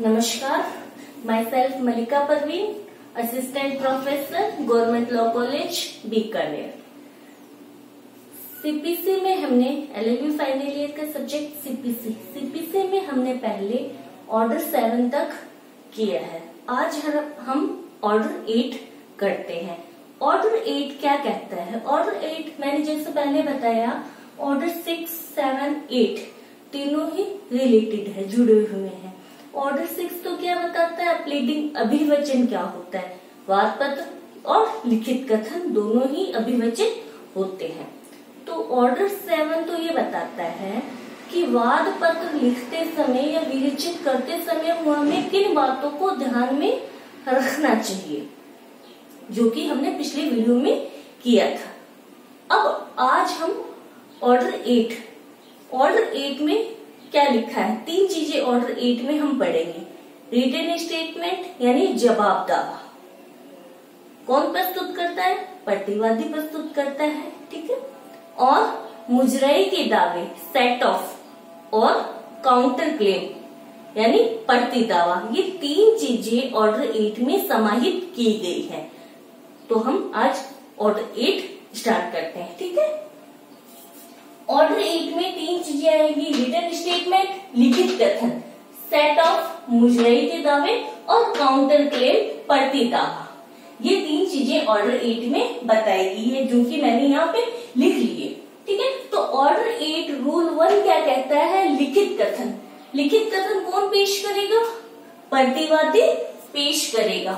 नमस्कार myself Malika Parveen assistant professor government law college Bikaner. CPC में हमने LLB final year का subject CPC CPC में हमने पहले ऑर्डर सेवन तक किया है। आज हम ऑर्डर एट करते हैं। ऑर्डर एट क्या कहता है? ऑर्डर एट मैंने जैसे पहले बताया ऑर्डर सिक्स सेवन एट तीनों ही रिलेटेड है, जुड़े हुए हैं। ऑर्डर सिक्स तो क्या बताता है? प्लेटिंग अभिवचन क्या होता है? वाद पत्र और लिखित कथन दोनों ही अभिवचन होते हैं। तो ऑर्डर सेवन तो ये बताता है कि वाद पत्र लिखते समय या विरचित करते समय हमें किन बातों को ध्यान में रखना चाहिए? जो कि हमने पिछले वीडियो में किया था। अब आज हम ऑर्डर एट ऑर्डर एट में क्या लिखा है? तीन चीज़ें ऑर्डर एट में हम पढ़ेंगे। रिटर्न स्टेटमेंट यानी जवाब दावा। कौन प्रस्तुत करता है? प्रतिवादी प्रस्तुत करता है, ठीक है? और मुजराई के दावे सेट ऑफ़ और काउंटर क्लेम यानी प्रति दावा। ये तीन चीज़ें ऑर्डर एट में समाहित की गई है। तो हम आज ऑर्डर एट स्टार्ट करते हैं, ठीक है? ऑर्डर एट में तीन चीज़ें आएँगी रिटर्न स्टेटमेंट लिखित कथन सेट ऑफ़ मुजरई के दावे और काउंटर क्लेम प्रति दावा ये तीन चीज़ें ऑर्डर एट में बताई गई है जो कि मैंने यहाँ पे लिख लिए ठीक है? तो ऑर्डर एट रूल वन क्या कहता है? लिखित कथन। लिखित कथन कौन पेश करेगा? प्रतिवादी पेश करेगा।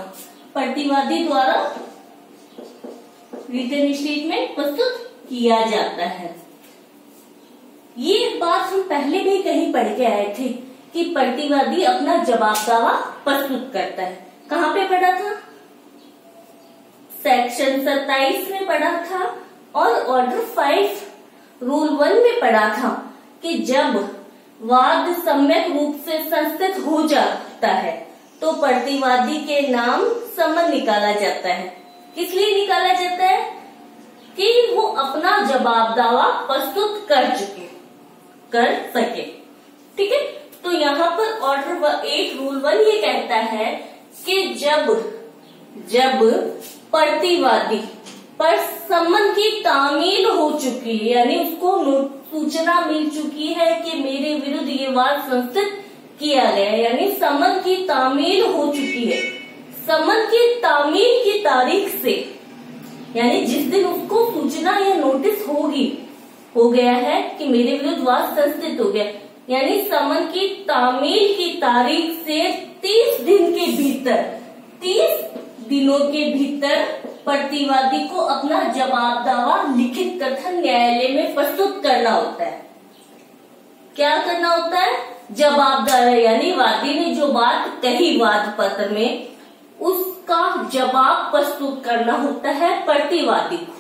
प्रतिवादी द्वारा रिटर्न स्टेटमेंट प्रस्तुत किया जाता है। ये बात हम पहले भी कहीं पढ़ के आए थे कि प्रतिवादी अपना जवाब दावा प्रस्तुत करता है। कहाँ पे पढ़ा था? सेक्शन सत्ताईस में पढ़ा था और ऑर्डर फाइव रूल वन में पढ़ा था कि जब वाद सम्यक रूप से संस्थित हो जाता है तो प्रतिवादी के नाम समन निकाला जाता है। किस लिए निकाला जाता है? कि वो अपना जवाब दावा प्रस्तुत कर चुके कर सके। ठीक है? तो यहाँ पर ऑर्डर एट रूल वन ये कहता है कि जब जब प्रतिवादी पर सम्मन की तामील हो चुकी है, यानी उसको सूचना मिल चुकी है कि मेरे विरुद्ध ये वाद संस्थित किया गया यानी समन की तामील हो चुकी है। समन की तामील की तारीख से, यानी जिस दिन उसको सूचना या नोटिस होगी हो गया है कि मेरे विरुद्ध वाद संस्थित हो गया। यानी समन की तामील की तारीख से 30 दिन के भीतर 30 दिनों के भीतर प्रतिवादी को अपना जवाब दावा लिखित कथन न्यायालय में प्रस्तुत करना होता है। क्या करना होता है? जवाब दावा यानी वादी ने जो बात कही वाद पत्र में, उसका जवाब प्रस्तुत करना होता है प्रतिवादी को।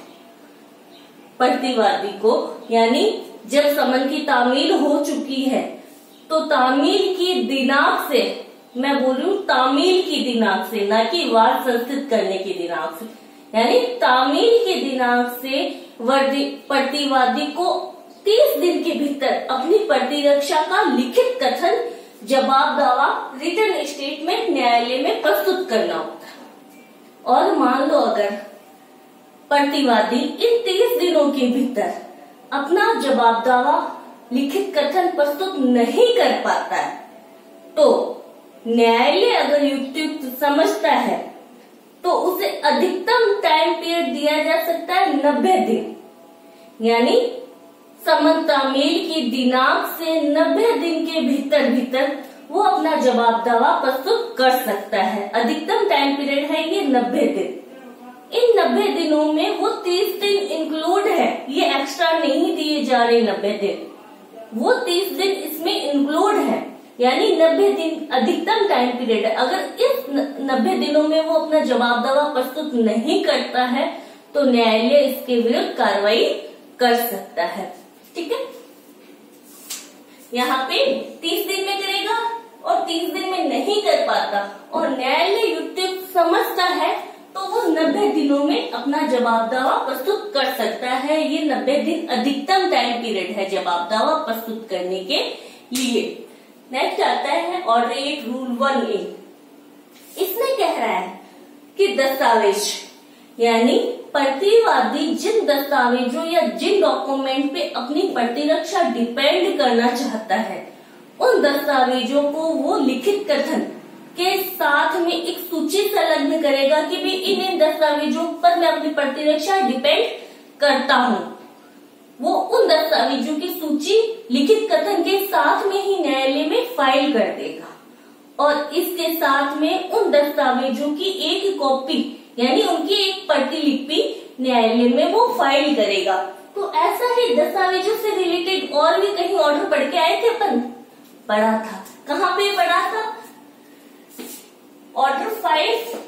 प्रतिवादी को, यानी जब समन की तामील हो चुकी है तो तामील की दिनांक से, मैं बोलू तामील की दिनांक से, न कि वाद संस्थित करने की दिनांक से। यानी तामील के दिनांक से प्रतिवादी को 30 दिन के भीतर अपनी प्रतिरक्षा का लिखित कथन, जवाब दावा रिटर्न स्टेटमेंट न्यायालय में प्रस्तुत करना होता। और मान लो अगर प्रतिवादी इन तीस दिनों के भीतर अपना जवाब दावा लिखित कथन प्रस्तुत नहीं कर पाता है। तो न्यायालय अगर युक्त समझता है तो उसे अधिकतम टाइम पीरियड दिया जा सकता है नब्बे दिन। यानी समन तामील की दिनांक से नब्बे दिन के भीतर भीतर वो अपना जवाब दावा प्रस्तुत कर सकता है। अधिकतम टाइम पीरियड है ये नब्बे दिन। इन नब्बे दिनों में वो तीस दिन इंक्लूड है। ये एक्स्ट्रा नहीं दिए जा रहे नब्बे दिन। वो तीस दिन इसमें इंक्लूड है। यानी नब्बे दिन अधिकतम टाइम पीरियड है। अगर इस नब्बे दिनों में वो अपना जवाब दवा प्रस्तुत नहीं करता है तो न्यायालय इसके विरुद्ध कार्रवाई कर सकता है। ठीक है? यहाँ पे तीस दिन में करेगा और तीस दिन में नहीं कर पाता। और न्यायालय युक्त समझता है तो वो नब्बे दिनों में अपना जवाब दावा प्रस्तुत कर सकता है। ये नब्बे दिन अधिकतम टाइम पीरियड है जवाब दावा प्रस्तुत करने के लिए। नेक्स्ट आता है order eight rule one A इसमें कह रहा है कि दस्तावेज़, यानी प्रतिवादी जिन दस्तावेजों या जिन डॉक्यूमेंट पे अपनी प्रतिरक्षा डिपेंड करना चाहता है, उन दस्तावेजों को वो लिखित कथन के साथ में एक सूची संलग्न करेगा कि भी इन इन दस्तावेजों पर मैं अपनी प्रतिरक्षा डिपेंड करता हूँ। वो उन दस्तावेजों की सूची, लिखित कथन के साथ में ही न्यायालय में फ़ाइल कर देगा। और इसके साथ में उन दस्तावेजों की एक कॉपी, यानी उनकी एक प्रतिलिपि न्यायालय में वो फ़ाइल करेगा। तो ऐसा ही दस्तावेजों से रिलेटेड और भी कहीं ऑर्डर पढ़ के आए थे अपन? पढ़ा था। कहाँ पे पढ़ा था? ऑर्डर फाइव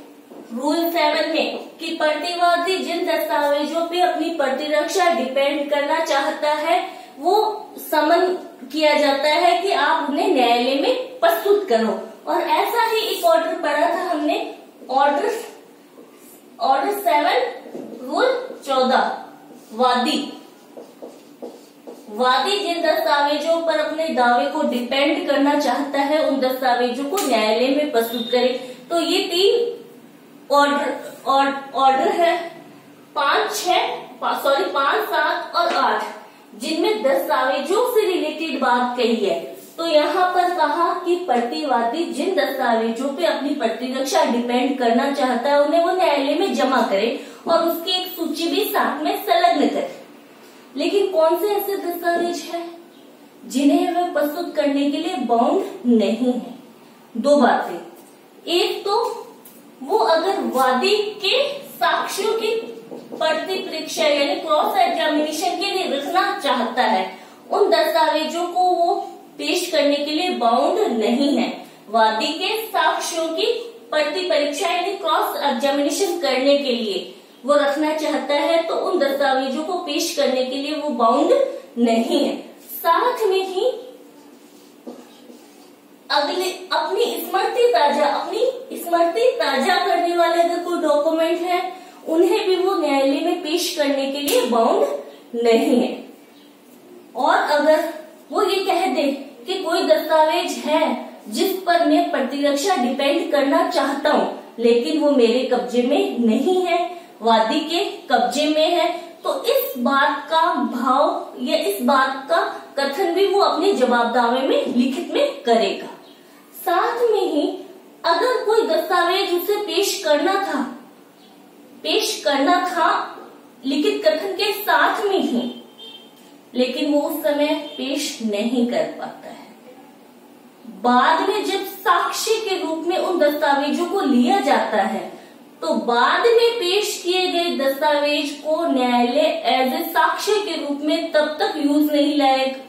रूल सेवन में कि प्रतिवादी जिन दस्तावेजों पे अपनी प्रतिरक्षा डिपेंड करना चाहता है, वो समन किया जाता है कि आप उन्हें न्यायालय में प्रस्तुत करो। और ऐसा ही एक ऑर्डर पढ़ा था हमने ऑर्डर ऑर्डर सेवन रूल चौदह, वादी। वादी जिन दस्तावेजों पर अपने दावे को डिपेंड करना चाहता है, उन दस्तावेजों को न्यायालय में प्रस्तुत करे। तो ये तीन ऑर्डर ऑर्डर है। पाँच, छह सॉरी पाँच, सात और आठ, जिनमें दस्तावेजों से रिलेटेड बात कही है। तो यहाँ पर कहा कि प्रतिवादी जिन दस्तावेजों पे अपनी प्रतिरक्षा डिपेंड करना चाहता है, उन्हें वो न्यायालय में जमा करे और उसकी एक सूची भी साथ में संलग्न करे। लेकिन कौन से ऐसे दस्तावेज़ है जिन्हें वह प्रस्तुत करने के लिए बाउंड नहीं है? दो बातें। एक तो वो अगर वादी के साक्ष्यों की प्रति परीक्षा यानी क्रॉस एग्जामिनेशन के लिए रखना चाहता है, उन दस्तावेजों को वो पेश करने के लिए बाउंड नहीं है। वादी के साक्ष्यों की प्रति परीक्षा यानी क्रॉस एग्जामिनेशन करने के लिए वो रखना चाहता है तो उन दस्तावेजों को पेश करने के लिए वो बाउंड नहीं है। साथ में ही अगले, अपनी स्मृति ताज़ा अपनी स्मृति ताज़ा करने वाले अगर कोई डॉक्यूमेंट है, उन्हें भी वो न्यायालय में पेश करने के लिए बाउंड नहीं है। और अगर वो ये कह दे कि कोई दस्तावेज़ है जिस पर मैं प्रतिरक्षा डिपेंड करना चाहता हूँ, लेकिन वो मेरे कब्जे में नहीं है, वादी के कब्जे में है तो इस बात का भाव या इस बात का कथन भी वो अपने जवाब दावे में, लिखित में करेगा। साथ में ही अगर कोई दस्तावेज़ उसे पेश करना था, पेश करना था लिखित कथन के साथ में ही, लेकिन वो उस समय पेश नहीं कर पाता है। बाद में जब साक्ष्य के रूप में उन दस्तावेजों को लिया जाता है तो बाद में पेश किए गए दस्तावेज़ को न्यायालय एज ए साक्ष्य के रूप में तब तक यूज़ नहीं लाएगा।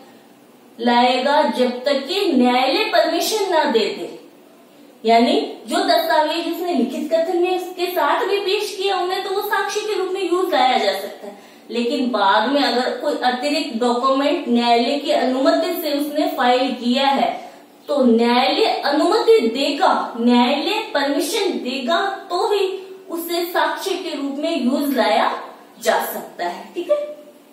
लाएगा जब तक कि न्यायालय परमिशन ना दे दे। यानी जो दस्तावेज़ उसने लिखित कथन में उसके साथ भी पेश किया उन्हें तो वो साक्षी के रूप में यूज़ लाया जा सकता है। लेकिन बाद में अगर कोई अतिरिक्त डॉक्यूमेंट न्यायालय की अनुमति से उसने फ़ाइल किया है तो न्यायालय अनुमति देगा, न्यायालय परमिशन देगा तो ही उसे साक्ष्य के रूप में यूज़ लाया जा सकता है। ठीक है?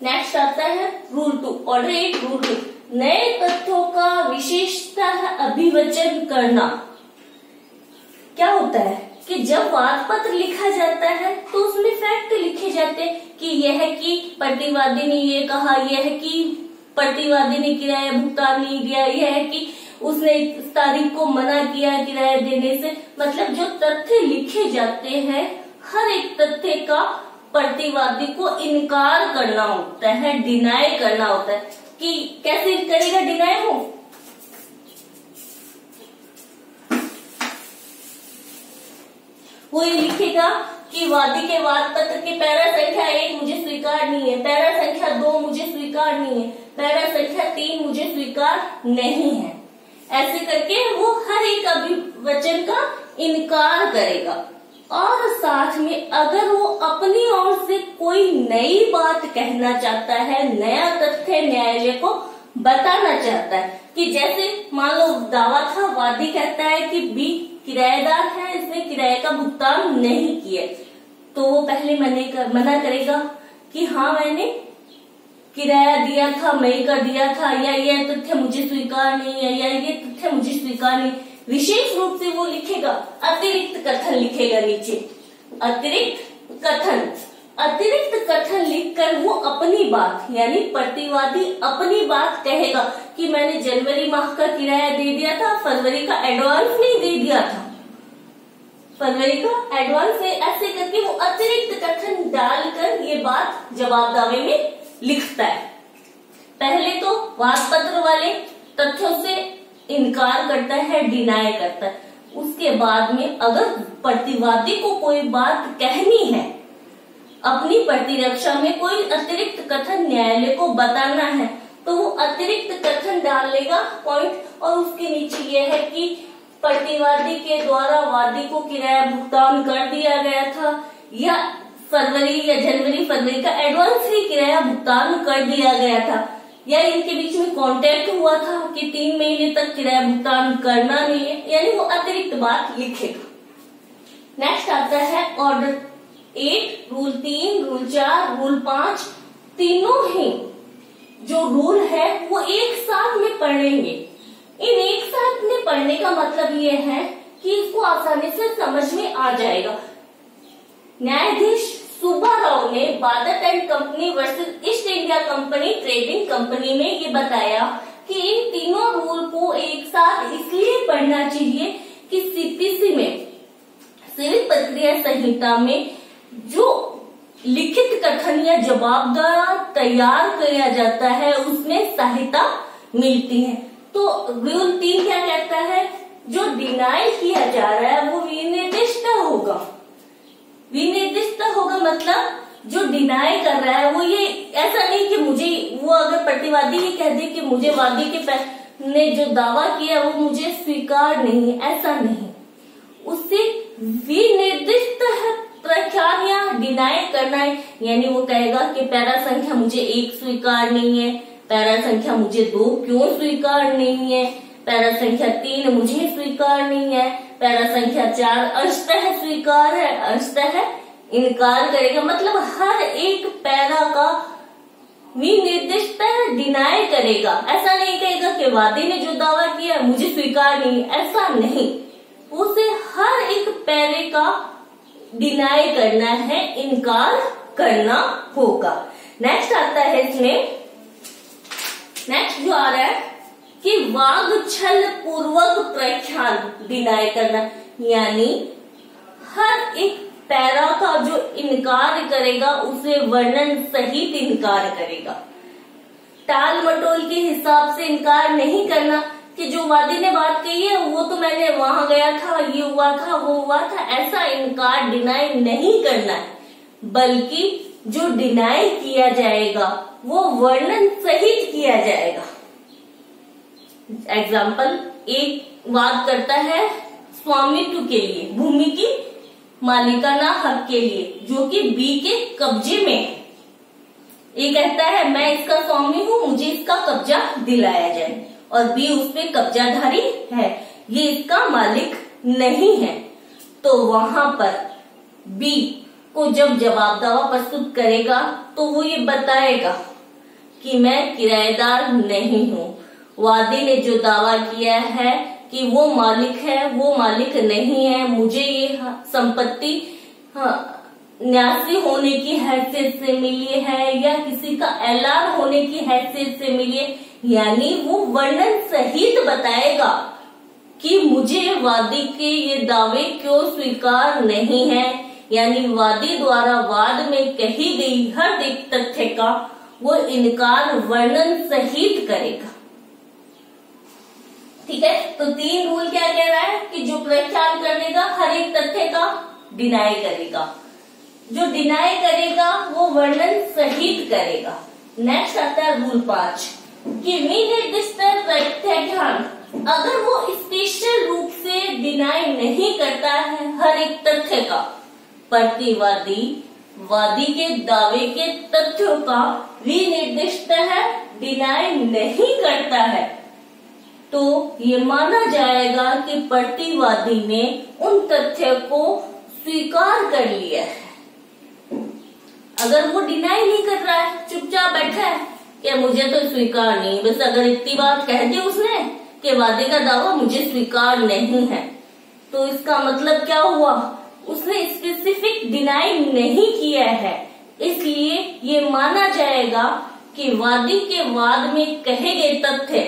नेक्स्ट आता है rule two order eight rule two नए तथ्यों का विशेषता अभिवचन करना। क्या होता है कि जब वाद पत्र लिखा जाता है तो उसमें फैक्ट लिखे जाते हैं कि यह कि प्रतिवादी ने ये कहा, यह कि प्रतिवादी ने किराया भुगतान नहीं दिया यह है कि उसने इस तारीख को मना किया किराया देने से। मतलब जो तथ्य लिखे जाते हैं, हर एक तथ्य का प्रतिवादी को इनकार करना होता है डिनाई करना होता है। कि कैसे करेगा डिनाई हो वो ये लिखेगा कि वादी के वाद पत्र की पैरा संख्या एक मुझे स्वीकार नहीं है, पैरा संख्या दो मुझे स्वीकार नहीं है, पैरा संख्या तीन मुझे स्वीकार नहीं है। ऐसे करके वो हर एक अभिवचन का इनकार करेगा। और साथ में अगर वो अपनी ओर से कोई नई बात कहना चाहता है नया तथ्य न्यायालय को बताना चाहता है कि जैसे मान लो दावा था वादी कहता है कि बी किराएदार है इसने किराए का भुगतान नहीं किया। तो वो पहले मने कर, मना करेगा कि हाँ मैंने किराया दिया था मई का दिया था या ये तथ्य मुझे स्वीकार नहीं है या ये तथ्य मुझे स्वीकार नहीं। विशेष रूप से वो लिखेगा, अतिरिक्त कथन लिखेगा नीचे। अतिरिक्त कथन। अतिरिक्त कथन लिखकर वो अपनी बात, यानी प्रतिवादी अपनी बात कहेगा कि मैंने जनवरी माह का किराया दे दिया था, फरवरी का एडवांस नहीं दे दिया था। फरवरी का एडवांस ऐसे करके वो अतिरिक्त कथन डालकर ये बात जवाब दावे में लिखता है। पहले तो वाद पत्र वाले तथ्यों से इनकार करता है डिनाई करता है। उसके बाद में अगर प्रतिवादी को कोई बात कहनी है, अपनी प्रतिरक्षा में कोई अतिरिक्त कथन न्यायालय को बताना है तो वो अतिरिक्त कथन डाल लेगा पॉइंट और उसके नीचे ये है कि प्रतिवादी के द्वारा वादी को किराया भुगतान कर दिया गया था, या फरवरी या जनवरी, फरवरी का एडवांस ही किराया भुगतान कर दिया गया था। या इनके बीच में कांटेक्ट हुआ था कि तीन महीने तक किराया भुगतान करना नहीं है। यानी वो अतिरिक्त बात लिखेगा। नेक्स्ट आता है ऑर्डर एट रूल तीन रूल चार रूल पाँच, तीनों ही जो रूल है, वो एक साथ में पढ़ेंगे। इन एक साथ में पढ़ने का मतलब ये है कि इसको आसानी से समझ में आ जाएगा। न्यायाधीश सुब्बा राव ने Badat and company versus East India company trading company में ये बताया कि इन तीनों रूल को एक साथ इसलिए पढ़ना चाहिए कि सीपीसी में, सिविल प्रक्रिया संहिता में जो लिखित कथन या जवाब द्वारा तैयार किया जाता है, उसमें सहायता मिलती है। तो रूल तीन क्या कहता है? जो डिनाई किया जा रहा है, वो विनिर्दिष्ट होगा। विनिर्दिष्ट होगा मतलब जो डिनाई कर रहा है, वो ये ऐसा नहीं कि मुझे वो अगर प्रतिवादी ये कह दे कि मुझे वादी के ने जो दावा किया वो मुझे स्वीकार नहीं है, ऐसा नहीं। उससे विनिर्दिष्ट है प्रख्यान या डिनाई करना है, यानी वो कहेगा कि पैरा संख्या मुझे एक स्वीकार नहीं है, पैरा संख्या मुझे दो क्यों स्वीकार नहीं है, पैरा संख्या तीन मुझे स्वीकार नहीं है। पैरा संख्या चार अंशतः स्वीकार है अंशतः इनकार करेगा। मतलब हर एक पैरा का विनिर्दिष्ट डिनाई करेगा। ऐसा नहीं कहेगा कि वादी ने जो दावा किया है, मुझे स्वीकार नहीं ऐसा नहीं। उसे हर एक पैरे का डिनाई करना है, इनकार करना होगा। नेक्स्ट आता है इसमें। नेक्स्ट जो आ रहा है कि वाग छल पूर्वक प्रख्यान डिनाई करना। यानी, हर एक पैरा का जो इनकार करेगा, उसे वर्णन सहित इनकार करेगा। टाल मटोल के हिसाब से इनकार नहीं करना, कि जो वादी ने बात कही है, वो तो मैंने वहाँ गया था, ये हुआ था, वो हुआ था, ऐसा इनकार डिनाई नहीं करना है। बल्कि जो डिनाई किया जाएगा, वो वर्णन सहित किया जाएगा। एग्ज़ाम्पल एक वाद करता है स्वामित्व के लिए, भूमि की मालिकाना हक के लिए, जो कि बी के कब्जे में है। ये कहता है, मैं इसका स्वामी हूँ, मुझे इसका कब्जा दिलाया जाए और बी उस पर कब्जाधारी है। ये इसका मालिक नहीं है। तो वहाँ पर बी को जब जवाब दावा प्रस्तुत करेगा तो वो ये बताएगा कि मैं किराएदार नहीं हूँ। वादी ने जो दावा किया है कि वो मालिक है, वो मालिक नहीं है। मुझे ये संपत्ति न्यासी होने की हैसियत से मिली है या किसी का ऐलान होने की हैसियत से मिली है? यानी वो वर्णन सहित बताएगा कि मुझे वादी के ये दावे क्यों स्वीकार नहीं है। यानी वादी द्वारा वाद में कही गई हर एक तथ्य का वो इनकार वर्णन सहित करेगा। ठीक है? तो तीन रूल क्या कह रहा है कि जो प्रख्यान करने का हर एक तथ्य का डिनाई करेगा। जो डिनाई करेगा, वो वर्णन सहित करेगा। नेक्स्ट आता है रूल पाँच, कि विनिर्दिष्ट प्रत्याख्यान अगर वो स्पेशल रूप से डिनाई नहीं करता है, हर एक तथ्य का, प्रतिवादी, वादी के दावे के तथ्यों का विनिर्दिष्ट है डिनाई नहीं करता है। तो ये माना जाएगा कि प्रतिवादी ने उन तथ्य को स्वीकार कर लिया है। अगर वो डिनाई नहीं कर रहा है, चुपचाप बैठा है कि मुझे तो स्वीकार नहीं? बस अगर इतनी बात कह दी उसने कि वादे का दावा मुझे स्वीकार नहीं है तो इसका मतलब क्या हुआ? उसने स्पेसिफिक डिनाई नहीं किया है। इसलिए ये माना जाएगा कि वादी के वाद में कहे गए तथ्य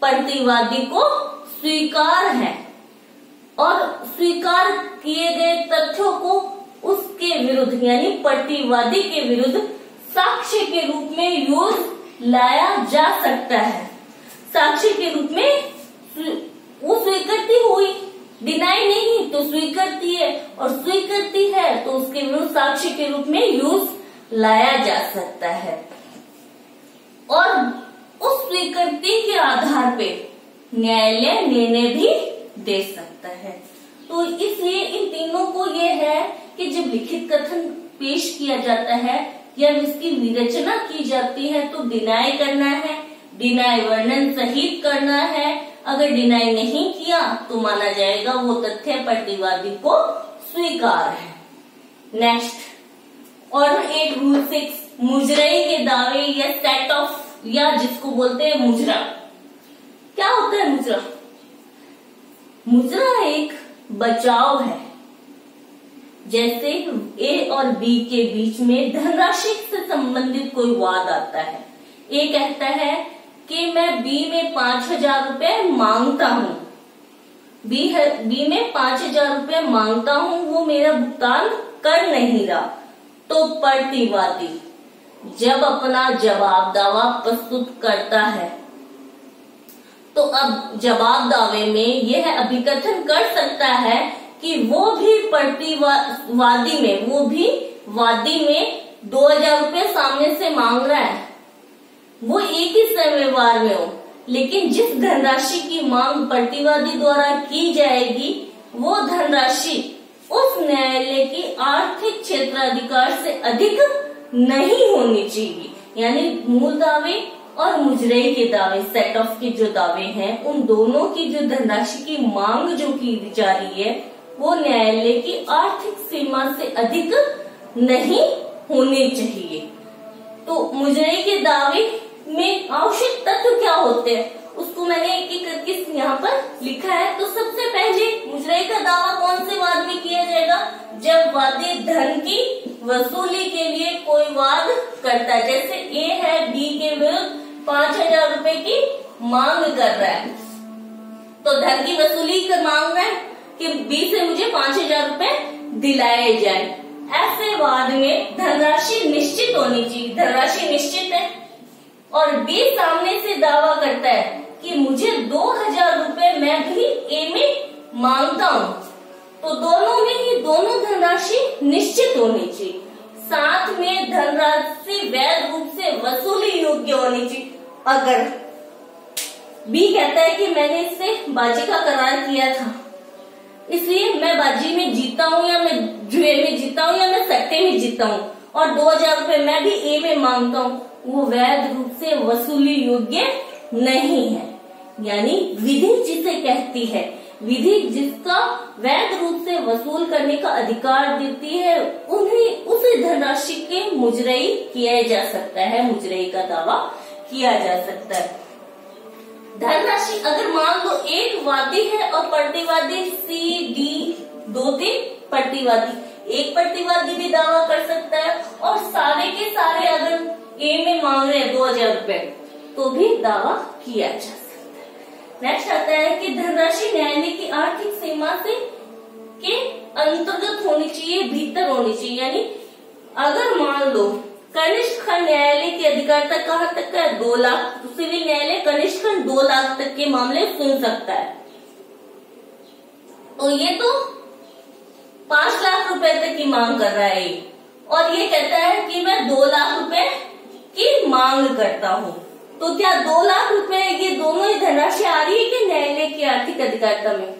प्रतिवादी को स्वीकार है। और स्वीकार किए गए तथ्यों को उसके विरुद्ध, यानी प्रतिवादी के विरुद्ध, साक्ष्य के रूप में यूज़ लाया जा सकता है। साक्ष्य के रूप में वो स्वीकृति हुई। डिनाई नहीं तो स्वीकृति है। और स्वीकृति है तो उसके विरुद्ध साक्ष्य के रूप में यूज़ लाया जा सकता है। और उस स्वीकृति के आधार पे न्यायालय निर्णय भी दे सकता है। तो इसलिए इन तीनों को ये है कि जब लिखित कथन पेश किया जाता है या इसकी विरचना की जाती है तो डिनाई करना है डिनाई वर्णन सहित करना है। अगर डिनाई नहीं किया तो माना जाएगा वो तथ्य प्रतिवादी को स्वीकार है। नेक्स्ट और एट रूल सिक्स मुजरई के दावे या सेट ऑफ़ या जिसको बोलते हैं मुजरा। क्या होता है मुजरा? मुजरा एक बचाव है। जैसे ए और बी के बीच में धनराशि से संबंधित कोई वाद आता है। ए कहता है कि मैं बी में पाँच हज़ार रुपये माँगता हूँ। बी है बी में पाँच हज़ार रुपये माँगता हूँ, वो मेरा भुगतान कर नहीं रहा। तो प्रतिवादी जब अपना जवाब दावा प्रस्तुत करता है। तो अब जवाब दावे में यह अभिकथन कर सकता है कि वो भी प्रतिवादी में, वो भी वादी में दो हज़ार रूपए सामने से मांग रहा है। वो एक ही समयवार में हो, लेकिन जिस धनराशि की मांग प्रतिवादी द्वारा की जाएगी, वो धनराशि उस न्यायालय की आर्थिक क्षेत्राधिकार से अधिक नहीं होनी चाहिए। यानी मूल दावे और मुजरई के दावे सेट ऑफ़ के जो दावे हैं, उन दोनों की जो धनराशि की मांग जो की जा रही है, वो न्यायालय की आर्थिक सीमा से अधिक नहीं होनी चाहिए। तो मुजरई के दावे में आवश्यक तत्व क्या होते हैं? उसको मैंने एक एक करके यहाँ पर लिखा है। तो सबसे पहले मुजराई का दावा कौन से वाद में किया जाएगा? जब वादी धन की वसूली के लिए कोई वाद करता है। जैसे ए है बी के विरुद्ध पाँच हज़ार रूपए की मांग कर रहा है। तो धन की वसूली कर मांग है कि बी से मुझे पाँच हज़ार रूपए दिलाए जाए। ऐसे वाद में धनराशि निश्चित होनी चाहिए। धनराशि निश्चित है और बी सामने से दावा करता है। कि मुझे दो हज़ार रूपए मैं भी ए में माँगता हूँ। तो दोनों में ही दोनों धनराशि निश्चित होनी चाहिए। साथ में धनराशि वैध रूप से वसूली योग्य होनी चाहिए। अगर बी कहता है कि मैंने इससे बाजी का करार किया था, इसलिए मैं बाजी में जीता हूँ या मैं जुए में जीता हूँ या मैं सट्टे में जीता हूँ, और दो हज़ार रूपए मैं भी ए में माँगता हूँ, वो वैध रूप से वसूली योग्य नहीं है। यानी विधि जिसे कहती है, विधि जिसका वैध रूप से वसूल करने का अधिकार देती है, उन्हें उस धनराशि के मुजरई किया जा सकता है, मुजरई का दावा किया जा सकता है। धनराशि अगर मान लो एक वादी है और प्रतिवादी सी डी दो तीन प्रतिवादी, एक प्रतिवादी भी दावा कर सकता है और सारे के सारे अगर ए में मांग रहे हैं दो हज़ार रूपए तो भी दावा किया जा नेक्स्ट आता है कि धनराशि न्यायालय की आर्थिक सीमा से के अंतर्गत होनी चाहिए, भीतर होनी चाहिए। यानी अगर मान लो, कनिष्ठ खंड न्यायालय के अधिकार तक कहा तक का दो लाख। सिविल न्यायालय कनिष्ठ खंड दो लाख तक के मामले सुन सकता है। तो ये तो पाँच लाख रुपए तक की मांग कर रहा है। और ये कहता है कि मैं दो लाख रुपए की मांग करता हूँ। तो क्या दो लाख रुपए ये दोनों ही धनराशि आ रही है कि न्यायालय की आर्थिक अधिकारिता में?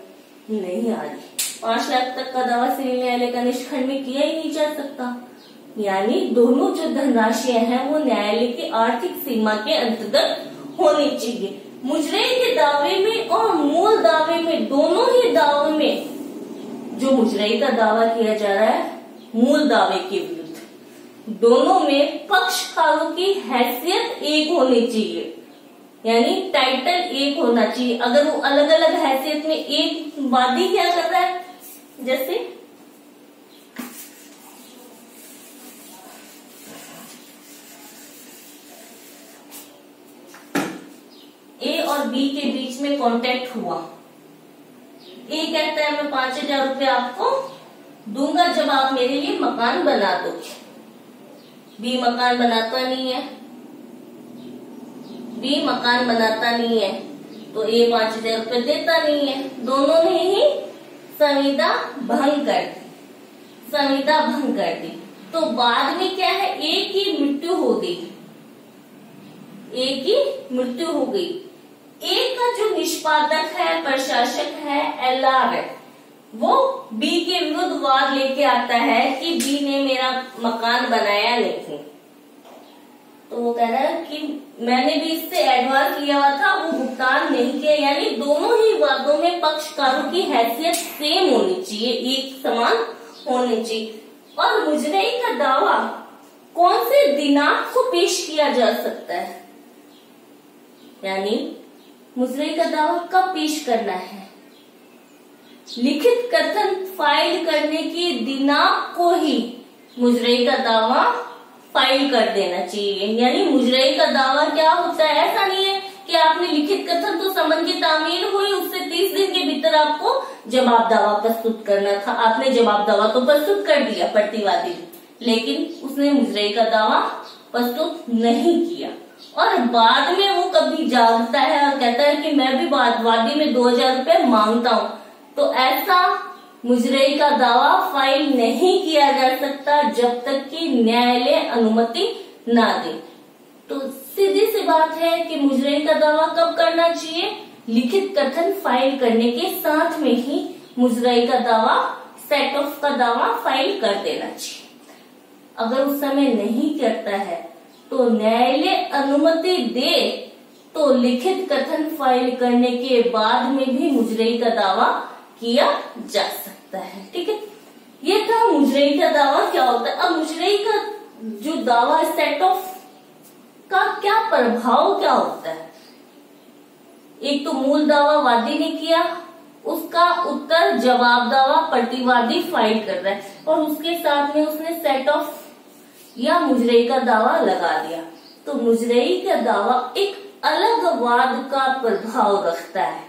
नहीं आ रही। पाँच लाख तक का दावा सिविल न्यायालय का निष्खंड में किया ही नहीं जा सकता। यानी दोनों जो धनराशियाँ हैं, वो न्यायालय की आर्थिक सीमा के अंतर्गत होनी चाहिए। मुजरे के दावे में और मूल दावे में, दोनों ही दावे में जो मुजरई का दावा किया जा रहा है, मूल दावे के दोनों में पक्षकारों की हैसियत एक होनी चाहिए। यानी टाइटल एक होना चाहिए। अगर वो अलग अलग हैसियत में एक वादी क्या कर रहा है? जैसे ए और बी के बीच में कांटेक्ट हुआ। ए कहता है, मैं पाँच हज़ार रुपये आपको दूँगा, जब आप मेरे लिए मकान बना दोगे बी मकान बनाता नहीं है। बी मकान बनाता नहीं है। तो ए पाँच हज़ार रुपये देता नहीं है। दोनों ने ही संविदा भंग कर दी। संविदा भंग कर दी। तो बाद में क्या है? ए की मृत्यु हो गई। ए की मृत्यु हो गई। ए का जो निष्पादक है, प्रशासक है, एल आर वो बी के विरुद्ध वाद लेके आता है कि बी ने मेरा मकान बनाया नहीं तो वो कह रहा है कि मैंने भी इससे एडवांस लिया हुआ था, वो भुगतान नहीं किया। यानी दोनों ही वादों में पक्षकारों की हैसियत सेम होनी चाहिए, एक समान होनी चाहिए। और मुजरई का दावा, कौन से दिनांक को पेश किया जा सकता है? यानी मुजरई का दावा कब पेश करना है? लिखित कथन फ़ाइल करने के दिनांक को ही मुजरई का दावा फ़ाइल कर देना चाहिए। यानी मुजरई का दावा क्या होता है? ऐसा नहीं है कि आपने लिखित कथन तो समन की तामील हुई, उससे तीस दिन के भीतर आपको जवाब दावा प्रस्तुत करना था। आपने जवाब दावा तो प्रस्तुत कर दिया प्रतिवादी। लेकिन उसने मुजरई का दावा प्रस्तुत नहीं किया। और बाद में वो कभी जागता है और कहता है कि मैं भी वादी में दो हज़ार रूपए माँगता हूँ। तो ऐसा मुजरई का दावा फ़ाइल नहीं किया जा सकता जब तक कि न्यायालय अनुमति ना दे। तो सीधी सी बात है कि मुजरई का दावा कब करना चाहिए? लिखित कथन फ़ाइल करने के साथ में ही मुजरई का दावा सेट ऑफ़ का दावा फ़ाइल कर देना चाहिए। अगर उस समय नहीं करता है तो न्यायालय अनुमति दे तो लिखित कथन फ़ाइल करने के बाद में भी मुजरई का दावा किया जा सकता है, ठीक है? ये था मुजरई का दावा, क्या होता है? अब मुजरई का जो दावा सेट ऑफ़ का क्या प्रभाव, क्या होता है? एक तो मूल दावा वादी ने किया, उसका उत्तर जवाब दावा प्रतिवादी फ़ाइल कर रहा है, और उसके साथ में उसने सेट ऑफ़ या मुजरई का दावा लगा दिया। तो मुजरई का दावा एक अलग वाद का प्रभाव रखता है।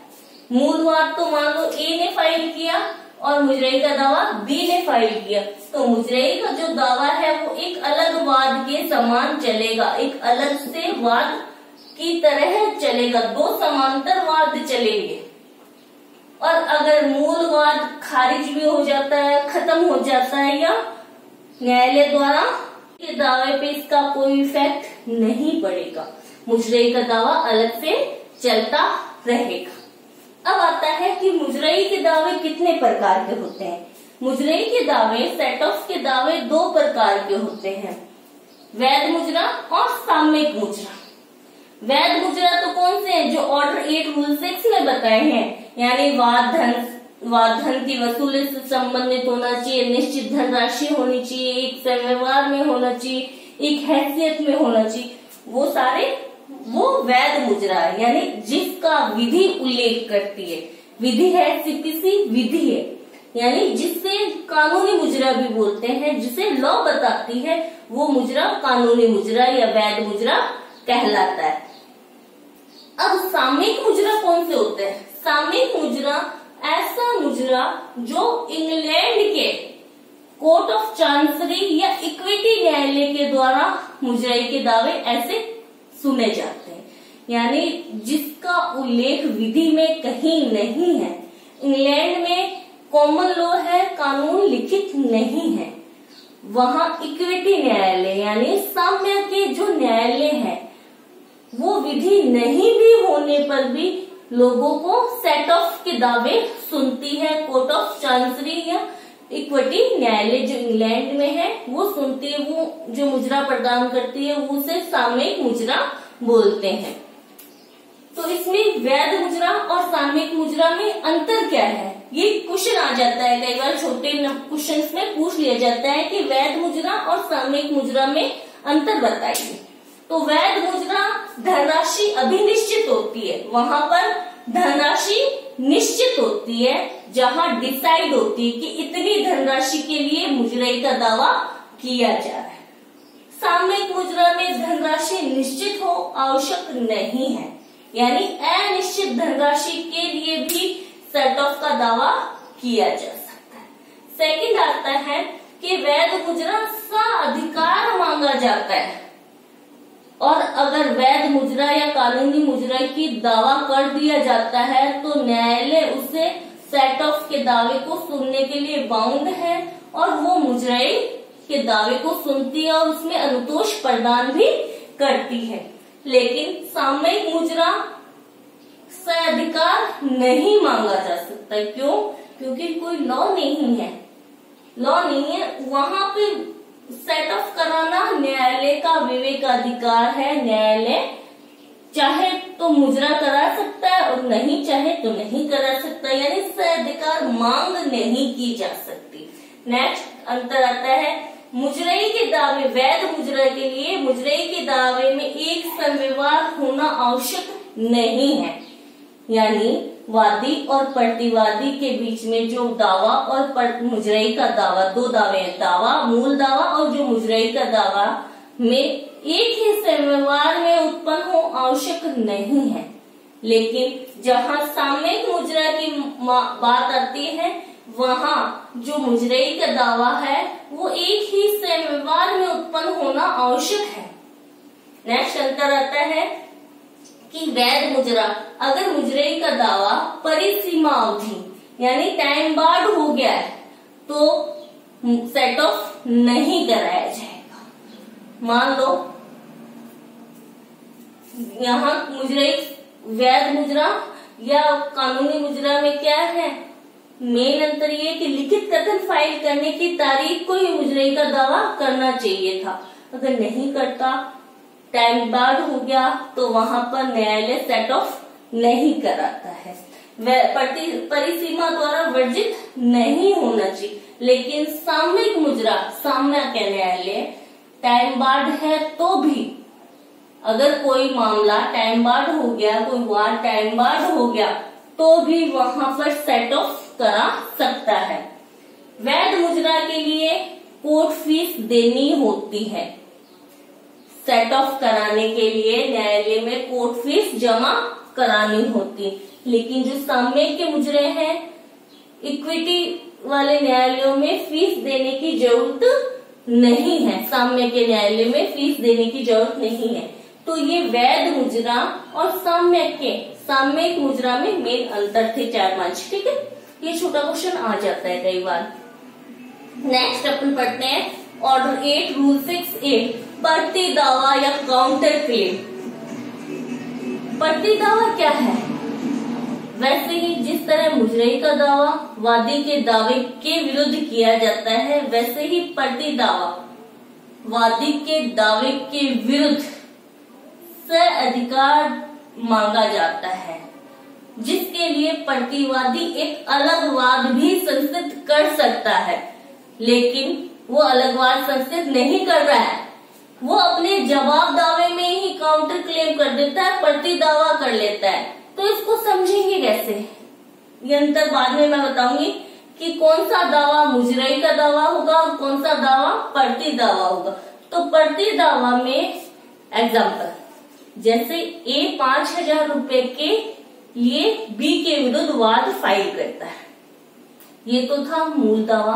मूल वाद तो मान लो ए ने फ़ाइल किया और मुजरई का दावा बी ने फ़ाइल किया। तो मुजरई का जो दावा है वो एक अलग वाद के समान चलेगा। एक अलग से वाद की तरह चलेगा। दो समांतर वाद चलेंगे। और अगर मूल वाद खारिज भी हो जाता है, खत्म हो जाता है या न्यायालय द्वारा के दावे पे इसका कोई इफ़ेक्ट नहीं पड़ेगा। मुजरई का दावा अलग से चलता रहेगा। अब आता है कि मुजरई के दावे कितने प्रकार के होते हैं। मुजरई के दावे सेट ऑफ़ के दावे दो प्रकार के होते हैं। वैध मुजरा और सामयिक मुजरा। वैध मुजरा तो कौन से हैं जो ऑर्डर एट रूल सिक्स में बताए हैं? यानी वाद, धन वाद, धन की वसूली से संबंधित होना चाहिए, निश्चित धनराशि होनी चाहिए, एक व्यवहार में होना चाहिए, एक हैसियत में होना चाहिए। वो सारे वो वैध मुजरा, यानी जिसका विधि उल्लेख करती है। विधि है सीपीसी विधि है। यानी जिससे कानूनी मुजरा भी बोलते हैं, जिसे लॉ बताती है, वो मुजरा कानूनी मुजरा या वैध मुजरा कहलाता है। अब सामयिक मुजरा कौन से होते हैं? सामयिक मुजरा ऐसा मुजरा जो इंग्लैंड के कोर्ट ऑफ़ चांसरी या इक्विटी न्यायालय के द्वारा मुजराई के दावे ऐसे सुने जाते हैं। यानी जिसका उल्लेख विधि में कहीं नहीं है, इंग्लैंड में कॉमन लॉ है, कानून लिखित नहीं है। वहाँ इक्विटी न्यायालय, यानी साम्य के जो न्यायालय है, वो विधि नहीं भी होने पर भी लोगों को सेट ऑफ़ के दावे सुनती है कोर्ट ऑफ़ चांसरी या इक्विटी न्यायालय जो इंग्लैंड में है, वो सुनती है वो जो मुजरा प्रदान करती है, वो उसे सामयिक मुजरा बोलते हैं। तो इसमें वैध मुजरा और सामयिक मुजरा में अंतर क्या है? ये क्वेश्चन आ जाता है, कई बार छोटे क्वेश्चन में पूछ लिया जाता है कि वैध मुजरा और सामयिक मुजरा में अंतर बताइए। तो वैध मुजरा धनराशि अभिनिश्चित होती है। वहाँ पर धनराशि निश्चित होती है जहाँ डिसाइड होती है कि इतनी धनराशि के लिए मुजराई का दावा किया जा रहा है। सामयिक मुजरा में धनराशि निश्चित हो, आवश्यक नहीं है। यानी अनिश्चित धनराशि के लिए भी सेट ऑफ़ का दावा किया जा सकता है। सेकंड आता है कि वैध मुद्रा स्व अधिकार मांगा जाता है। और अगर वैध मुजरा या कानूनी मुजरा की दावा कर दिया जाता है तो न्यायालय उसे सेट ऑफ़ के दावे को सुनने के लिए बाउंड है और वो मुजराई के दावे को सुनती है और उसमें अनुतोष प्रदान भी करती है। लेकिन सामयिक मुजरा से अधिकार नहीं मांगा जा सकता। क्यों? क्योंकि कोई लॉ नहीं है। लॉ नहीं है। वहाँ पे सेट ऑफ़ कराना न्यायालय का विवेक अधिकार है। न्यायालय चाहे तो मुजरा करा सकता है और नहीं चाहे तो नहीं करा सकता। यानी से अधिकार मांग नहीं की जा सकती। नेक्स्ट अंतर आता है। मुजरई के दावे, वैध मुजरा के लिए मुजरई के दावे में एक संविवाद होना आवश्यक नहीं है। यानी वादी और प्रतिवादी के बीच में जो दावा और मुजरई का दावा, दो दावे हैं। दावा, मूल दावा और जो मुजरई का दावा में एक ही संविवाद में उत्पन्न हो आवश्यक नहीं है। लेकिन जहाँ सामयिक मुजरा की बात आती है, वहाँ जो मुजरई का दावा है, वो एक ही व्यवहार में उत्पन्न होना आवश्यक है। नेक्स्ट अंतर आता है कि वैध मुजरा, अगर मुजरे का दावा परिसीमा अवधि यानी टाइम बार्ड हो गया है तो सेट ऑफ़ नहीं कराया जाएगा। मान लो, यहाँ मुजरई वैध मुजरा या कानूनी मुजरा में क्या है? मेन अंतर ये कि लिखित कथन फ़ाइल करने की तारीख को ही मुजरे का दावा करना चाहिए था। अगर नहीं करता टाइम बार्ड हो गया तो वहाँ पर न्यायालय सेट ऑफ़ नहीं कराता है। परिसीमा द्वारा वर्जित नहीं होना चाहिए। लेकिन सामयिक मुजरा, सामना के न्यायालय टाइम बार्ड है तो भी, अगर कोई मामला टाइम बार्ड हो गया, कोई वार टाइम बार्ड हो गया तो भी वहाँ पर सेट ऑफ़ करा सकता है। वैध मुजरा के लिए कोर्ट फ़ीस देनी होती है। सेट ऑफ़ कराने के लिए न्यायालय में कोर्ट फ़ीस जमा करानी होती। लेकिन जो सामने के मुजरे हैं इक्विटी वाले न्यायालयों में फ़ीस देने की ज़रूरत नहीं है। साम्य के न्यायालय में फ़ीस देने की ज़रूरत नहीं है। तो ये वैध मुजरा और साम्य के साम्यिक मुजरा में मेन अंतर थे चार पाँच, ठीक है? ये छोटा क्वेश्चन आ जाता है कई बार। नेक्स्ट अपन पढ़ते हैं order eight, rule six eight प्रति दावा या काउंटर क्लेम। प्रति दावा क्या है? वैसे ही जिस तरह मुजरई का दावा, वादी के दावे के विरुद्ध किया जाता है, वैसे ही प्रति दावा, वादी के दावे के विरुद्ध से अधिकार मांगा जाता है, जिसके लिए प्रतिवादी एक अलग वाद भी संस्थित कर सकता है। लेकिन वो अलग वाद संस्थित नहीं कर रहा है। वो अपने जवाब दावे में ही काउंटर क्लेम कर देता है, प्रति दावा कर लेता है। तो इसको समझेंगे कैसे? ये अंतर बाद में मैं बताऊँगी कि कौन सा दावा मुजरई का दावा होगा और कौन सा दावा प्रति दावा होगा। तो प्रति दावा में एग्ज़ाम्पल जैसे ए पाँच हज़ार रूपए के ये बी के विरुद्ध वाद फ़ाइल करता है। ये तो था मूल दावा।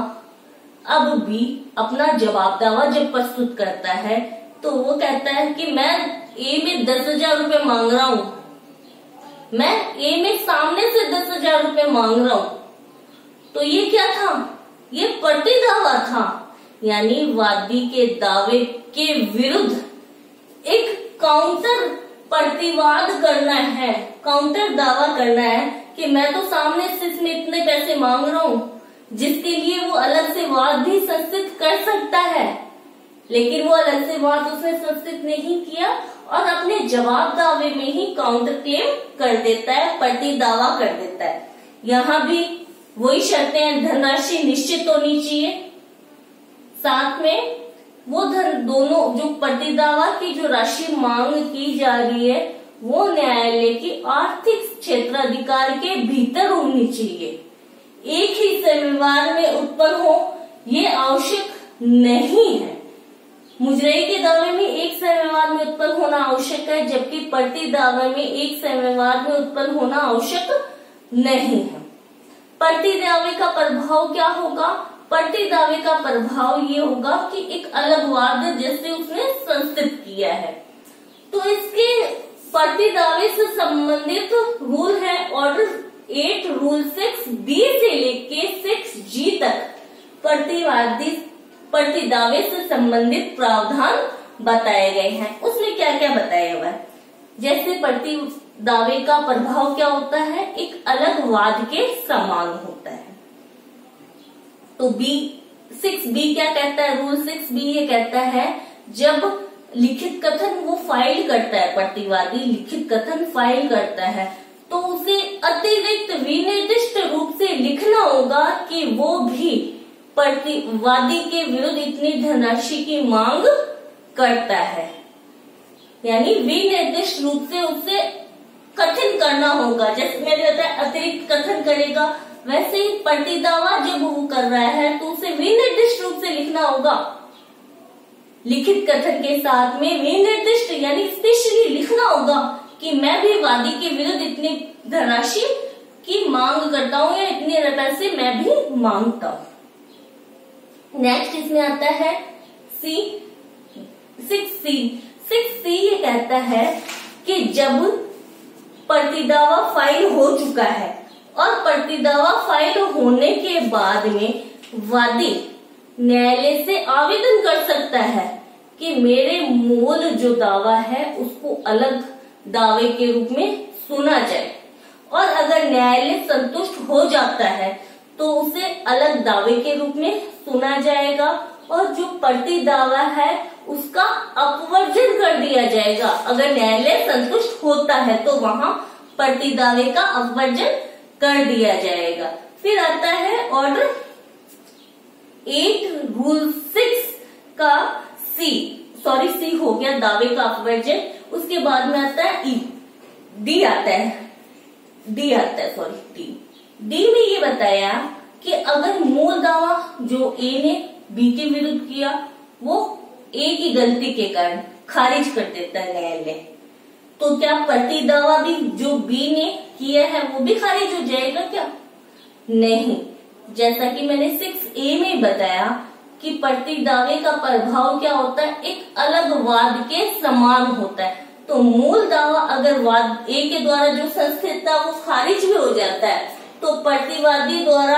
अब भी अपना जवाब दावा जब प्रस्तुत करता है तो वो कहता है कि मैं ए में दस हज़ार रूपए मांग रहा हूँ। मैं ए में सामने से दस हज़ार रूपए मांग रहा हूँ। तो ये क्या था? ये प्रति दावा था। यानी वादी के दावे के विरुद्ध एक काउंटर प्रतिवाद करना है। काउंटर दावा करना है कि मैं तो सामने से इसमें इतने पैसे मांग रहा हूँ। जिसके लिए वो अलग से वाद भी संस्थित कर सकता है। लेकिन वो अलग से वाद उसने संस्थित नहीं किया और अपने जवाब दावे में ही काउंटर क्लेम कर देता है प्रति दावा कर देता है। यहाँ भी वही शर्तें हैं, धनराशि निश्चित होनी चाहिए। साथ में वो धन दोनों जो प्रतिदावा की, जो राशि मांग की जा रही है, वो न्यायालय की आर्थिक क्षेत्र अधिकार के भीतर होनी चाहिए। एक ही व्यवहार में उत्पन्न हो, ये आवश्यक नहीं है। मुजरई के दावे में एक व्यवहार में उत्पन्न होना आवश्यक है, जबकि प्रति दावे में एक व्यवहार में उत्पन्न होना आवश्यक नहीं है। प्रति दावे का प्रभाव क्या होगा? प्रति दावे का प्रभाव ये होगा कि एक अलग वाद जैसे उसने संस्थित किया है। तो इसके प्रति दावे से संबंधित रूल है order eight rule six B से लेके सिक्स जी तक। प्रतिवादी प्रति दावे से संबंधित प्रावधान बताए गए हैं। उसमें क्या क्या बताया हुआ है? जैसे प्रति दावे का प्रभाव क्या होता है? एक अलग वाद के समान होता है। तो बी सिक्स बी क्या कहता है? रूल सिक्स बी ये कहता है, जब लिखित कथन वो फ़ाइल करता है, प्रतिवादी लिखित कथन फ़ाइल करता है तो उसे अतिरिक्त विनिर्दिष्ट रूप से लिखना होगा कि वो भी प्रतिवादी के विरुद्ध इतनी धनराशि की मांग करता है। यानी विनिर्दिष्ट रूप से उसे कथन करना होगा। जैसे मैंने बताया, अतिरिक्त कथन करेगा। वैसे ही प्रतिदावा जब वो कर रहा है तो उसे विनिर्दिष्ट रूप से लिखना होगा। लिखित कथन के साथ में विनिर्दिष्ट, यानी स्पेशली लिखना होगा। कि मैं भी वादी के विरुद्ध इतनी धनराशि की मांग करता हूँ या इतने पैसे मैं भी माँगता हूँ। नेक्स्ट इसमें आता है C six C six C ये कहता है कि जब प्रतिदावा फ़ाइल हो चुका है और प्रतिदावा फ़ाइल होने के बाद में वादी न्यायालय से आवेदन कर सकता है कि मेरे मूल जो दावा है उसको अलग दावे के रूप में सुना जाए। और अगर न्यायालय संतुष्ट हो जाता है तो उसे अलग दावे के रूप में सुना जाएगा और जो प्रति दावा है, उसका अपवर्जन कर दिया जाएगा। अगर न्यायालय संतुष्ट होता है तो वहाँ प्रति दावे का अपवर्जन कर दिया जाएगा। फिर आता है ऑर्डर एट रूल सिक्स का सी सॉरी सी हो गया दावे का अपवर्जन। उसके बाद में आता है ई डी आता है. डी आता है सॉरी डी डी में ये बताया कि अगर मूल दावा जो ए ने बी के विरुद्ध किया, वो ए की गलती के कारण खारिज कर देता है न्यायालय. तो क्या प्रति दावा भी जो बी ने किया है, वो भी खारिज हो जाएगा क्या? नहीं. जैसा कि मैंने सिक्स ए में बताया कि प्रति दावे का प्रभाव क्या होता है? एक अलग वाद के समान होता है. तो मूल दावा अगर वाद ए के द्वारा जो संस्थित था, वो खारिज भी हो जाता है तो प्रतिवादी द्वारा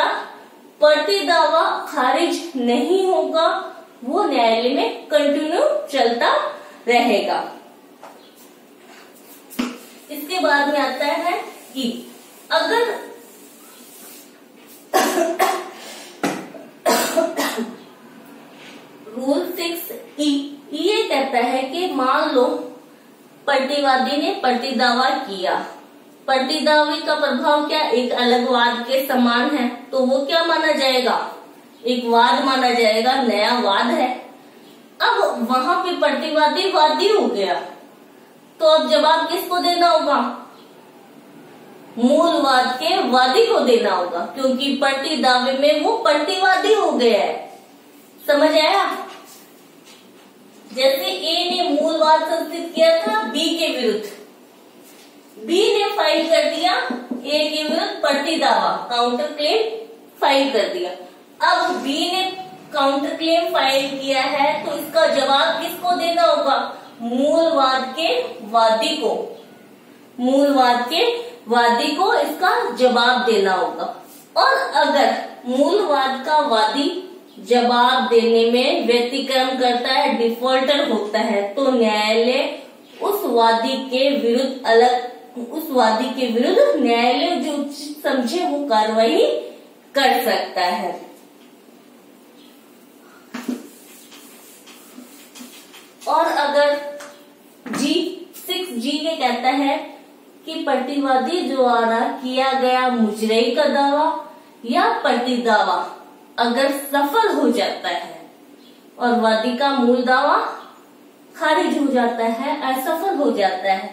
प्रति दावा खारिज नहीं होगा, वो न्यायालय में कंटिन्यू चलता रहेगा। इसके बाद में आता है कि अगर रूल सिक्स ई, ये कहता है कि मान लो प्रतिवादी ने प्रतिदावा किया। प्रतिदावे का प्रभाव क्या एक अलग वाद के समान है? तो वो क्या माना जाएगा? एक वाद माना जाएगा, नया वाद है। अब वहाँ पे प्रतिवादी वादी हो गया। तो अब जवाब किसको देना होगा? मूल वाद के वादी को देना होगा, क्योंकि प्रति दावे में वो प्रतिवादी हो गया है। समझ आया? जैसे ए ने मूल वाद संस्थित किया था बी के विरुद्ध। बी ने फ़ाइल कर दिया ए के विरुद्ध प्रति दावा काउंटर क्लेम फ़ाइल कर दिया। अब बी ने काउंटर क्लेम फ़ाइल किया है तो इसका जवाब किसको देना होगा? मूलवाद के वादी को। मूलवाद के वादी को इसका जवाब देना होगा। और अगर मूलवाद का वादी जवाब देने में व्यतिक्रम करता है, डिफॉल्टर होता है। तो न्यायालय उस वादी के विरुद्ध अलग, उस वादी के विरुद्ध न्यायालय जो समझे वो कार्रवाई कर सकता है। और अगर जी, सिक्स जी ये कहता है कि प्रतिवादी द्वारा किया गया मुजरई का दावा या प्रति दावा अगर सफल हो जाता है और वादी का मूल दावा खारिज हो जाता है, असफल हो जाता है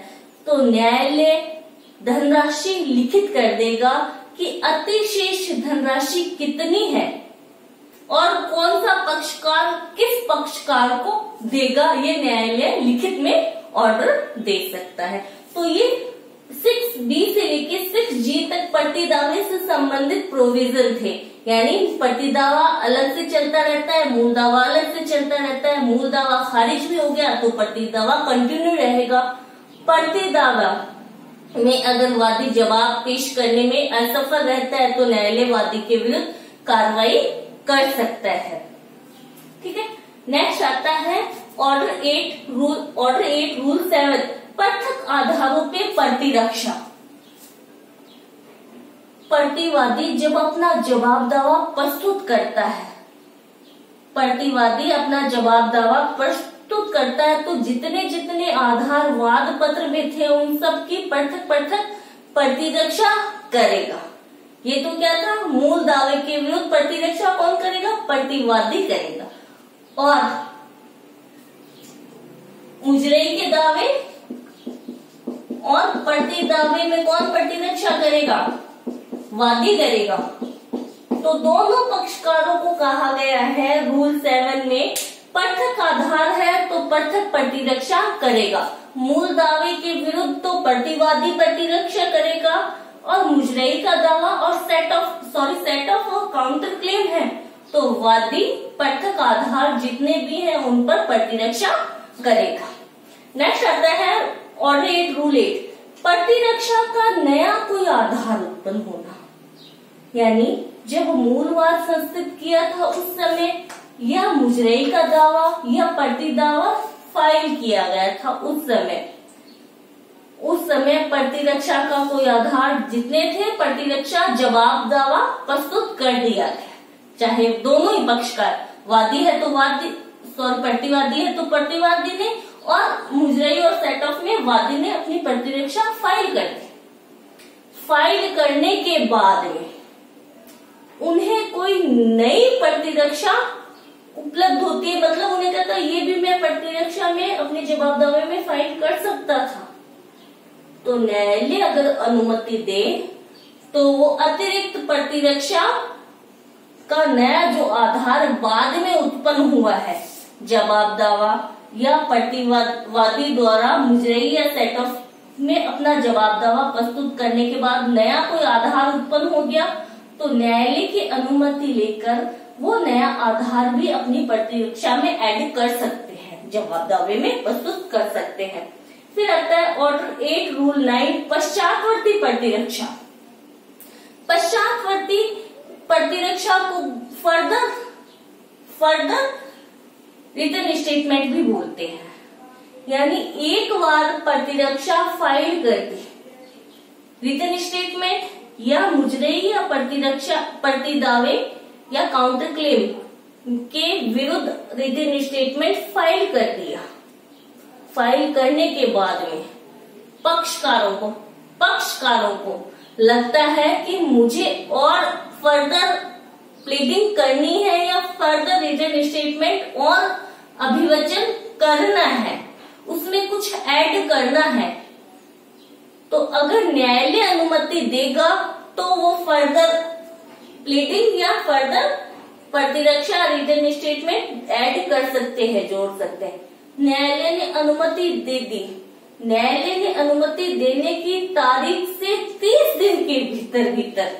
तो न्यायालय धनराशि लिखित कर देगा कि अतिशेष धनराशि कितनी है और कौन सा पक्षकार किस पक्षकार को देगा, ये न्यायालय लिखित में ऑर्डर दे सकता है। तो ये सिक्स बी से लेके सिक्स जी तक प्रति दावे से संबंधित प्रोविज़न थे। यानी प्रति दावा अलग से चलता रहता है, मूल दावा अलग से चलता रहता है, मूल दावा खारिज भी हो गया तो प्रति दावा कंटिन्यू रहेगा। प्रति दावा में अगर वादी जवाब पेश करने में असफल रहता है तो न्यायालय वादी के विरुद्ध कार्रवाई कर सकता है। ठीक है? नेक्स्ट आता है order eight rule order eight rule seven पृथक आधारों पे प्रतिरक्षा प्रतिवादी जब अपना जवाब दावा प्रस्तुत करता है। प्रतिवादी अपना जवाब दावा प्रस्तुत करता है तो जितने जितने आधार वाद पत्र में थे, उन सब की पृथक पृथक प्रतिरक्षा करेगा। ये तो क्या था? मूल दावे के विरुद्ध प्रतिरक्षा कौन करेगा? प्रतिवादी करेगा। और मुजरई के दावे और प्रति दावे में कौन प्रतिरक्षा करेगा? वादी करेगा। तो दोनों पक्षकारों को कहा गया है रूल सेवन में, पृथक आधार है तो पृथक प्रतिरक्षा करेगा। मूल दावे के विरुद्ध तो प्रतिवादी प्रतिरक्षा करेगा और मुजरई का दावा और set off sorry set off और काउंटर क्लेम है। तो वादी पृथक आधार जितने भी हैं उन पर प्रतिरक्षा करेगा। नेक्स्ट आता है ऑर्डर एट रूल एट प्रतिरक्षा का नया कोई आधार उत्पन्न होना यानी जब मूलवाद संस्कृत किया था उस समय, यह मुजरई का दावा, यह प्रति दावा फ़ाइल किया गया था उस समय। उस समय प्रतिरक्षा का कोई आधार जितने थे प्रतिरक्षा जवाब दावा प्रस्तुत कर दिया गया। चाहे दोनों ही पक्षकार वादी है तो वादी, सॉरी प्रतिवादी है तो प्रतिवादी ने और मुजरई और सेट ऑफ़ में वादी ने अपनी प्रतिरक्षा फ़ाइल कर दी। फ़ाइल करने के बाद में उन्हें कोई नई प्रतिरक्षा उपलब्ध होती है? मतलब उन्हें कहता ये भी मैं प्रतिरक्षा में, अपने जवाब दावे में फ़ाइल कर सकता था। तो न्यायालय अगर अनुमति दे तो वो अतिरिक्त प्रतिरक्षा का नया जो आधार बाद में उत्पन्न हुआ है जवाब दावा या प्रतिवादी द्वारा मुजरई या सेट ऑफ़ में अपना जवाब दावा प्रस्तुत करने के बाद नया कोई आधार उत्पन्न हो गया तो न्यायालय की अनुमति लेकर वो नया आधार भी अपनी प्रतिरक्षा में ऐड कर सकते हैं, जवाब दावे में प्रस्तुत कर सकते हैं। फिर आता है ऑर्डर एट रूल नाइन पश्चातवर्ती प्रतिरक्षा। पश्चातवर्ती प्रतिरक्षा को फर्दर फर्दर रिटर्न स्टेटमेंट भी बोलते हैं। यानी एक बार प्रतिरक्षा फ़ाइल कर दी रिटर्न स्टेटमेंट या मुजरई या प्रतिरक्षा प्रति दावे या काउंटर क्लेम के विरुद्ध रिटर्न स्टेटमेंट फ़ाइल कर दिया। फ़ाइल करने के बाद में पक्षकारों को पक्षकारों को लगता है कि मुझे और फर्दर प्लीडिंग करनी है या फर्दर रिटर्न स्टेटमेंट और अभिवचन करना है, उसमें कुछ ऐड करना है। तो अगर न्यायालय अनुमति देगा तो वो फर्दर प्लीडिंग या फर्दर प्रतिरक्षा रिटर्न स्टेटमेंट ऐड कर सकते हैं, जोड़ सकते हैं। न्यायालय ने अनुमति दे दी। न्यायालय ने अनुमति देने की तारीख से 30 दिन के भीतर भीतर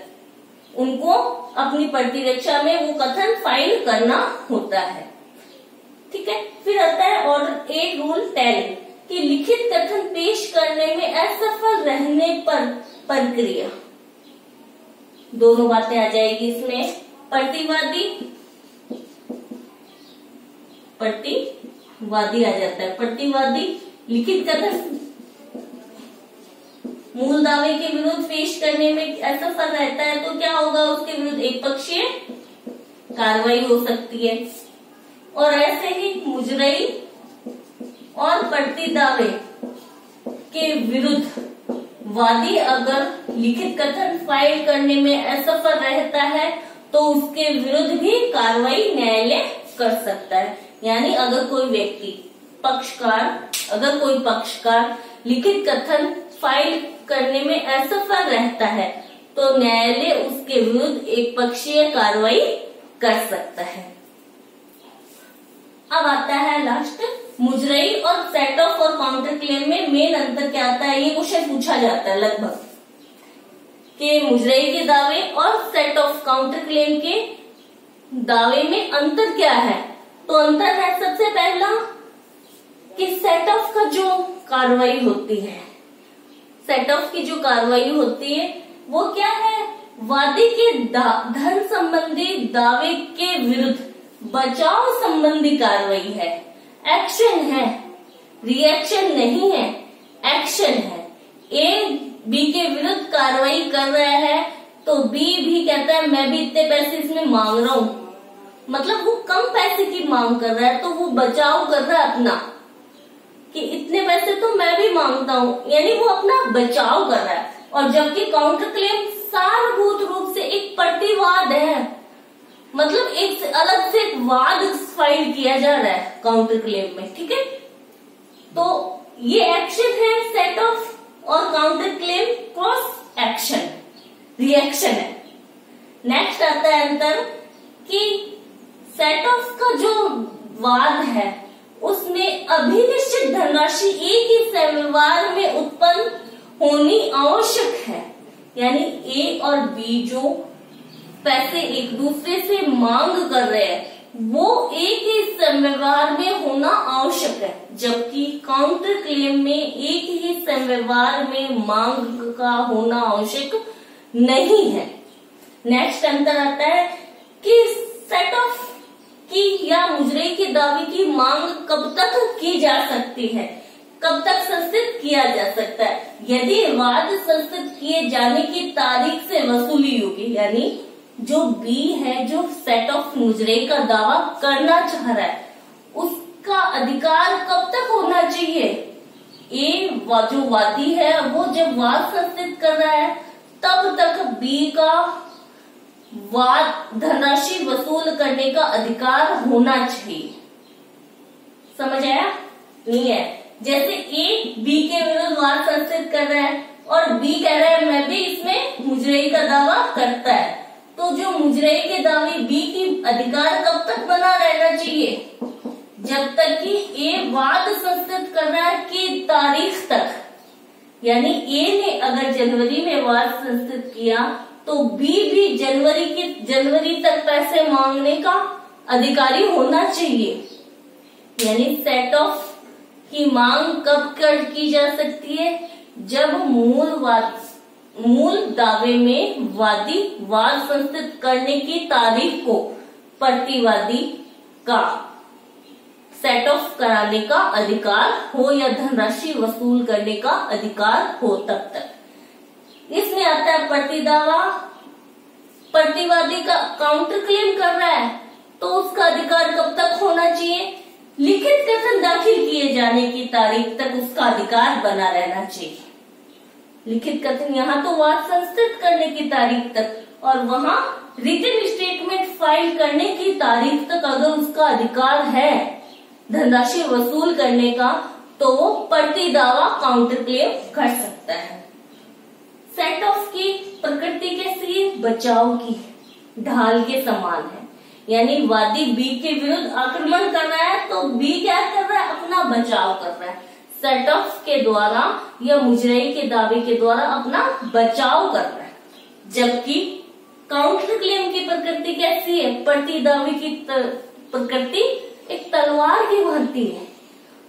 उनको अपनी प्रतिरक्षा में वो कथन फ़ाइल करना होता है। ठीक है? फिर आता है ऑर्डर एट रूल टेन कि लिखित कथन पेश करने में असफल रहने पर प्रक्रिया। दोनों बातें आ जाएगी इसमें। प्रतिवादी प्रतिवादी आ जाता है। प्रतिवादी लिखित कथन मूल दावे के विरुद्ध पेश करने में असफल रहता है तो क्या होगा? उसके विरुद्ध एक पक्षीय कार्रवाई हो सकती है। और ऐसे ही मुजरई और प्रति दावे के विरुद्ध वादी अगर लिखित कथन फ़ाइल करने में असफल रहता है तो उसके विरुद्ध भी कार्रवाई न्यायालय कर सकता है। यानी अगर कोई व्यक्ति पक्षकार, अगर कोई पक्षकार लिखित कथन फ़ाइल करने में असफल रहता है तो न्यायालय उसके विरुद्ध एक पक्षीय कार्रवाई कर सकता है। अब आता है लास्ट मुजरई और सेट ऑफ़ और काउंटर क्लेम में मेन अंतर क्या आता है, ये क्वेश्चन पूछा जाता है लगभग। के मुजरई के दावे और सेट ऑफ़ काउंटर क्लेम के दावे में अंतर क्या है? तो अंतर है सबसे पहला कि सेट ऑफ़ का जो कार्रवाई होती है सेट ऑफ़ की जो कार्रवाई होती है, वो क्या है? वादी के धन संबंधी दावे के विरुद्ध। बचाव संबंधी कार्रवाई है। एक्शन है। रिएक्शन नहीं है। एक्शन है। ए बी के विरुद्ध कार्रवाई कर रहा है तो बी भी कहता है, मैं भी इतने पैसे इसमें मांग रहा हूँ। मतलब वो कम पैसे की मांग कर रहा है तो वो बचाव कर रहा है अपना। कि इतने पैसे तो मैं भी माँगता हूँ। यानी वो अपना बचाव कर रहा है। और जबकि काउंटर क्लेम सारभूत रूप से एक प्रतिवाद है। मतलब एक अलग से एक वाद फ़ाइल किया जा रहा है काउंटर क्लेम में, ठीक है? तो ये एक्शन है सेट ऑफ़ और counter claim cross action reaction है। नेक्स्ट आता है अंतर कि सेट ऑफ़ का जो वाद है, उसमें अभिनिश्चित धनराशि एक ही व्यवहार में उत्पन्न होनी आवश्यक है। यानी ए और बी जो पैसे एक दूसरे से मांग कर रहे हैं। वो एक ही व्यवहार में होना आवश्यक है, जबकि काउंटर क्लेम में एक ही व्यवहार में मांग का होना आवश्यक नहीं है। नेक्स्ट अंतर आता है कि सेट ऑफ़ की या मुजरे के दावे की मांग कब तक की जा सकती है, कब तक संस्थित किया जा सकता है। यदि वाद संस्थित किए जाने की तारीख से वसूली होगी, यानी जो बी है, जो सेट ऑफ़ मुजरे का दावा करना चाह रहा है, उसका अधिकार कब तक होना चाहिए? ए जो वादी है, वो जब वाद संस्थित कर रहा है, तब तक बी का वाद धनराशि वसूल करने का अधिकार होना चाहिए। समझ आया? नहीं है। जैसे ए बी के विरुद्ध वाद संस्थित कर रहा है और बी कह रहा है, मैं भी इसमें मुजरे का दावा करता है। तो जो मुजरे के दावे बी की अधिकार कब तक बना रहना चाहिए? जब तक कि ए वाद संस्कृत करना की तारीख तक। यानी ए ने अगर जनवरी में वाद संस्कृत किया तो बी भी जनवरी की, जनवरी तक पैसे मांगने का अधिकारी होना चाहिए। यानी सेट ऑफ़ की मांग कब कर की जा सकती है? जब मूल वाद मूल दावे में वादी वाद संस्थित करने की तारीख को प्रतिवादी का सेट ऑफ़ कराने का अधिकार हो या धनराशि वसूल करने का अधिकार हो तब तक। इसमें आता है प्रतिदावा प्रतिवादी का काउंटर क्लेम कर रहा है तो उसका अधिकार कब तक होना चाहिए? लिखित कथन दाखिल किए जाने की तारीख तक उसका अधिकार बना रहना चाहिए। लिखित कथन यहाँ तो वाद संस्कृत करने की तारीख तक और वहाँ रिटर्न स्टेटमेंट फ़ाइल करने की तारीख तक अगर उसका अधिकार है, धनराशि वसूल करने का तो प्रति दावा काउंटर क्लेम कर सकता है। सेट ऑफ़ की प्रकृति कैसी है बचाव की ढाल के समान है। यानी वादी बी के विरुद्ध आक्रमण कर रहा है तो बी क्या कर रहा है? अपना बचाव कर रहा है। सेट ऑफ़ के द्वारा या मुजरई के दावे के द्वारा अपना बचाव कर रहा है। जबकि काउंटर क्लेम की प्रकृति कैसी है? प्रति दावे की प्रकृति एक तलवार की भांति है।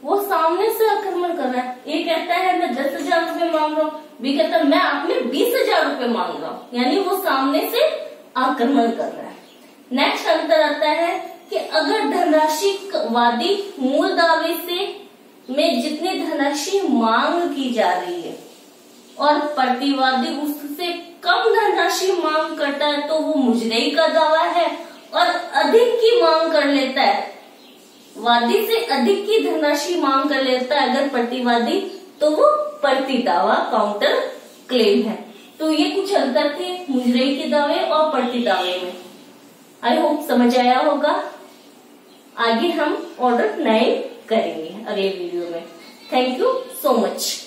वो सामने से आक्रमण कर रहा है। ये कहता है, मैं दस हज़ार रूपए मांग रहा हूँ। भी कहता है, मैं आपने बीस हज़ार रूपए मांग रहा हूँ। यानी वो सामने से आक्रमण कर रहा है। नेक्स्ट अंतर आता है कि अगर धनराशि वादी मूल दावे से में जितनी धनराशि मांग की जा रही है, और प्रतिवादी उससे कम धनराशि मांग करता है तो वो मुजरई का दावा है, और अधिक की मांग कर लेता है। वादी से अधिक की धनराशि मांग कर लेता है अगर प्रतिवादी तो वो प्रति दावा काउंटर क्लेम है। तो ये कुछ अंतर थे मुजरई के दावे और पड़ती दावे में। आई होप समझ आया होगा। आगे हम ऑर्डर नाइन करेंगे अगले वीडियो में. Thank you so much